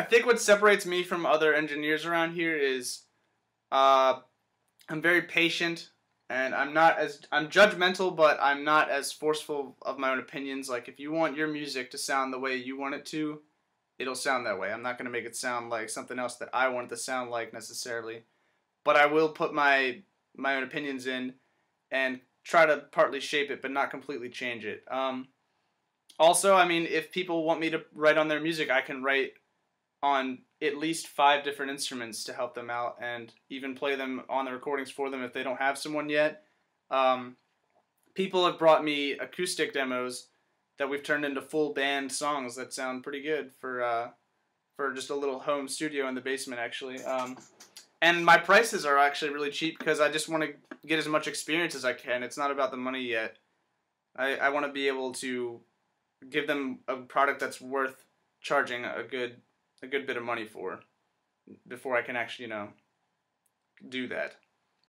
I think what separates me from other engineers around here is uh, I'm very patient and I'm not as I'm judgmental, but I'm not as forceful of my own opinions. Like if you want your music to sound the way you want it to, it'll sound that way. I'm not gonna make it sound like something else that I want it to sound like necessarily, but I will put my my own opinions in and try to partly shape it, but not completely change it. Um, also, I mean, if people want me to write on their music, I can write on at least five different instruments to help them out and even play them on the recordings for them if they don't have someone yet. Um, people have brought me acoustic demos that we've turned into full band songs that sound pretty good for uh, for just a little home studio in the basement actually. Um, and my prices are actually really cheap because I just want to get as much experience as I can. It's not about the money yet. I, I want to be able to give them a product that's worth charging a good a good bit of money for before I can actually, you know, do that.